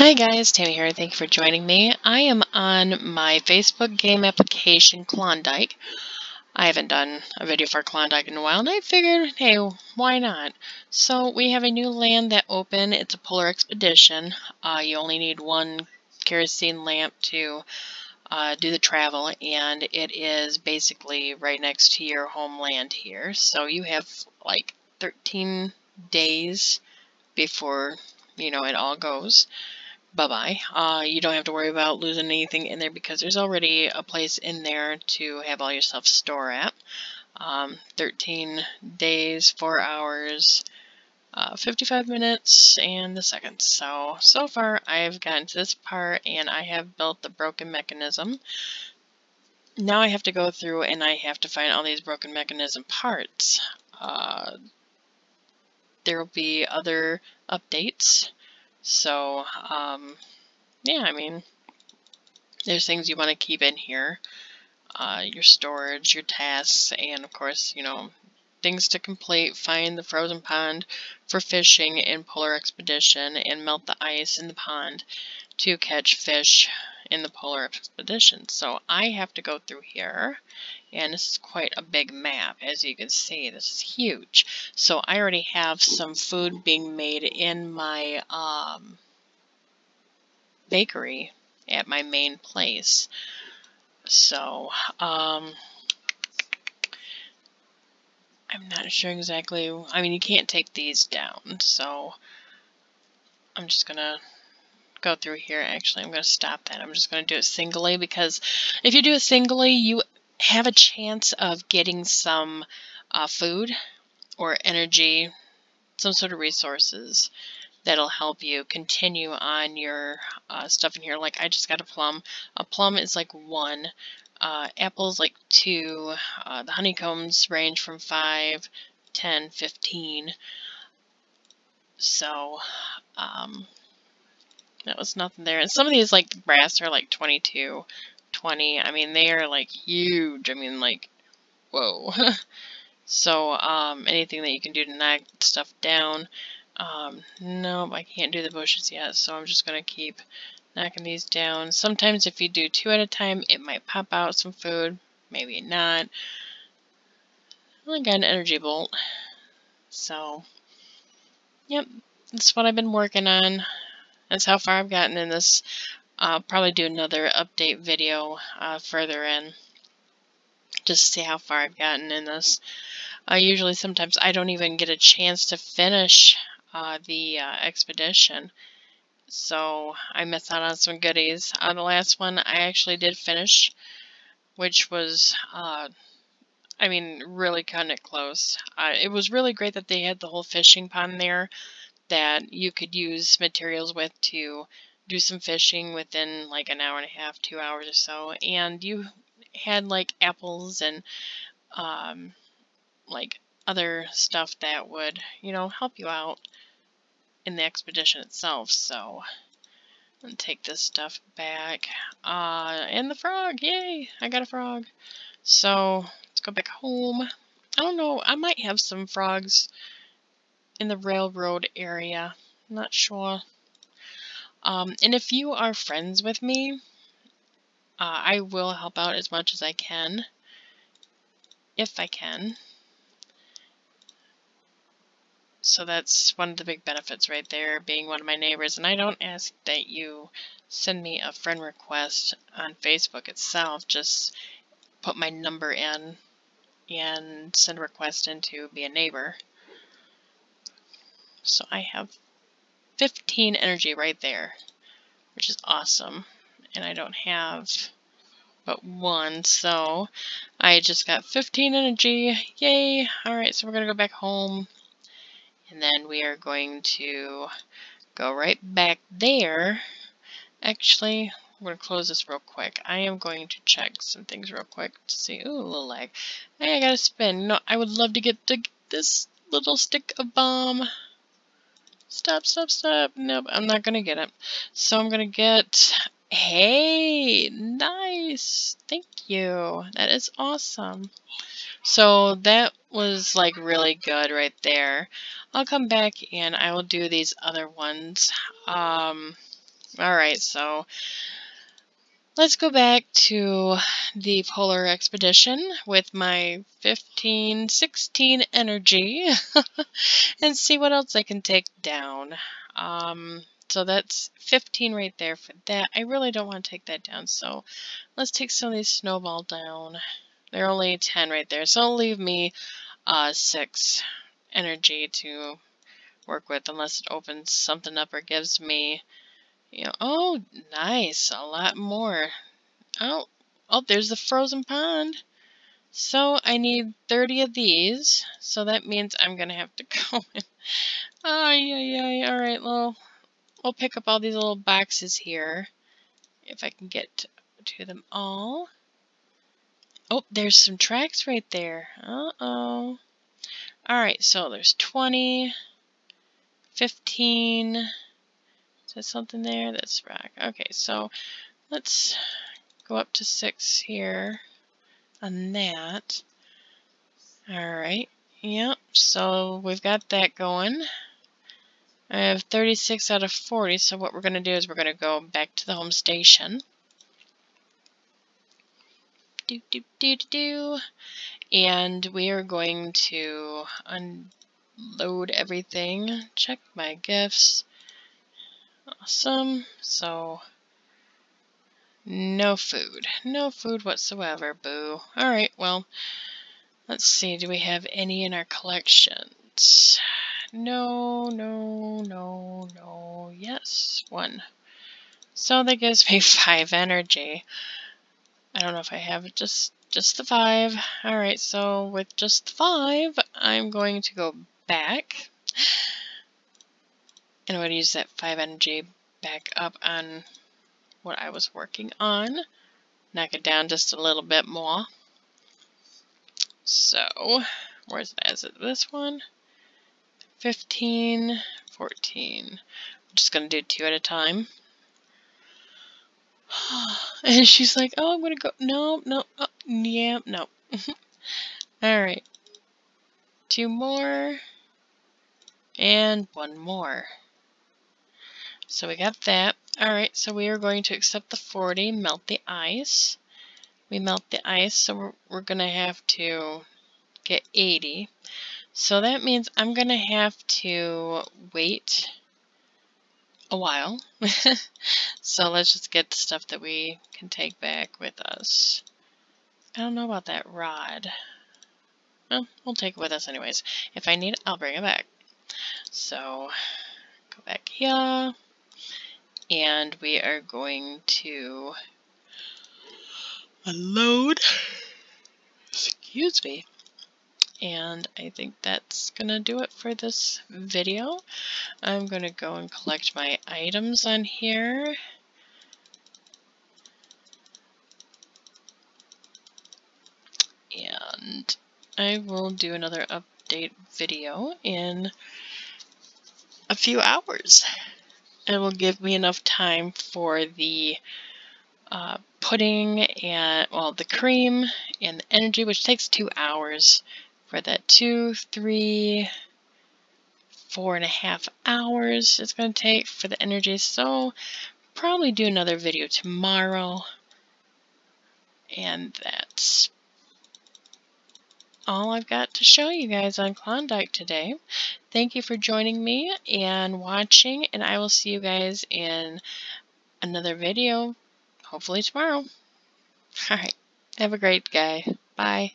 Hi guys, Tammy here. Thank you for joining me. I am on my Facebook game application Klondike. I haven't done a video for Klondike in a while, and I figured, hey, why not? So we have a new land that opened. It's a polar expedition. Uh, you only need one kerosene lamp to uh, do the travel, and it is basically right next to your homeland here. So you have like 13 days before you know it all goes bye-bye. Uh, you don't have to worry about losing anything in there because there's already a place in there to have all your stuff store at. Um, 13 days, 4 hours, uh, 55 minutes, and the seconds. So, so far I've gotten to this part and I have built the broken mechanism. Now I have to go through and I have to find all these broken mechanism parts. Uh, there will be other updates so, um, yeah, I mean, there's things you want to keep in here. Uh, your storage, your tasks, and of course, you know, things to complete. Find the frozen pond for fishing in Polar Expedition and melt the ice in the pond to catch fish in the Polar Expedition. So I have to go through here, and this is quite a big map. As you can see, this is huge. So I already have some food being made in my um, bakery at my main place. So, um, I'm not sure exactly, I mean, you can't take these down, so I'm just gonna go through here. Actually, I'm going to stop that. I'm just going to do it singly because if you do it singly, you have a chance of getting some uh, food or energy, some sort of resources that'll help you continue on your uh, stuff in here. Like I just got a plum. A plum is like one. Uh, apples like two. Uh, the honeycombs range from five, ten, fifteen. So, um, that was nothing there. And some of these, like, brass are like 22, 20. I mean, they are, like, huge. I mean, like, whoa. so, um, anything that you can do to knock stuff down. Um, nope, I can't do the bushes yet, so I'm just going to keep knocking these down. Sometimes if you do two at a time, it might pop out some food. Maybe not. I got an energy bolt. So, yep, that's what I've been working on. That's how far I've gotten in this. I'll probably do another update video uh, further in just to see how far I've gotten in this. Uh, usually sometimes I don't even get a chance to finish uh, the uh, expedition. So I miss out on some goodies. On the last one I actually did finish, which was, uh, I mean, really kind of close. Uh, it was really great that they had the whole fishing pond there that you could use materials with to do some fishing within like an hour and a half, two hours or so. And you had like apples and um, like other stuff that would, you know, help you out in the expedition itself. So I'm take this stuff back. Uh, and the frog, yay! I got a frog. So let's go back home. I don't know, I might have some frogs in the railroad area. Not sure. Um, and if you are friends with me, uh, I will help out as much as I can. If I can. So that's one of the big benefits right there, being one of my neighbors. And I don't ask that you send me a friend request on Facebook itself. Just put my number in and send a request in to be a neighbor. So I have 15 energy right there, which is awesome. And I don't have but one, so I just got 15 energy. Yay! Alright, so we're going to go back home. And then we are going to go right back there. Actually, I'm going to close this real quick. I am going to check some things real quick to see. Ooh, a little lag. Hey, I got to spin. No, I would love to get this little stick of bomb. Stop, stop, stop. Nope, I'm not going to get it. So I'm going to get... Hey, nice. Thank you. That is awesome. So that was like really good right there. I'll come back and I will do these other ones. Um, Alright, so let's go back to the Polar Expedition with my 15, 16 energy and see what else I can take down. Um, so that's 15 right there for that. I really don't want to take that down, so let's take some of these snowball down. They're only 10 right there, so it'll leave me uh, 6 energy to work with unless it opens something up or gives me, you know, oh, nice, a lot more. Oh, oh, there's the frozen pond. So I need 30 of these, so that means I'm going to have to go in. Oh, yeah, yeah, all right, well, we'll pick up all these little boxes here, if I can get to them all. Oh, there's some tracks right there. Uh-oh. Alright, so there's 20, 15. Is something there? That's rock. Okay, so let's go up to 6 here on that. Alright, yep, so we've got that going. I have 36 out of 40, so what we're going to do is we're going to go back to the home station. Do, do, do, do, do. And we are going to unload everything. Check my gifts. Awesome. So, no food. No food whatsoever, boo. Alright, well, let's see. Do we have any in our collections? No, no, no, no. Yes, one. So that gives me five energy. I don't know if I have just just the five. Alright, so with just five, I'm going to go back. And I'm going to use that five energy back up on what I was working on. Knock it down just a little bit more. So, where's that? Is it this one? 15, 14. I'm just going to do two at a time. and she's like, oh, I'm going to go. No, no, oh, yeah, no. All right. Two more. And one more. So we got that. All right, so we are going to accept the 40, melt the ice. We melt the ice, so we're, we're going to have to get 80. So that means I'm going to have to wait a while. so let's just get the stuff that we can take back with us. I don't know about that rod. Well, we'll take it with us anyways. If I need it, I'll bring it back. So, go back here. And we are going to unload. Excuse me. And I think that's going to do it for this video. I'm going to go and collect my items on here. And I will do another update video in a few hours. It will give me enough time for the uh, pudding and, well, the cream and the energy, which takes two hours for that two, three, four and a half hours it's going to take for the energy. So probably do another video tomorrow. And that's all I've got to show you guys on Klondike today. Thank you for joining me and watching, and I will see you guys in another video, hopefully tomorrow. Alright, have a great day. Bye.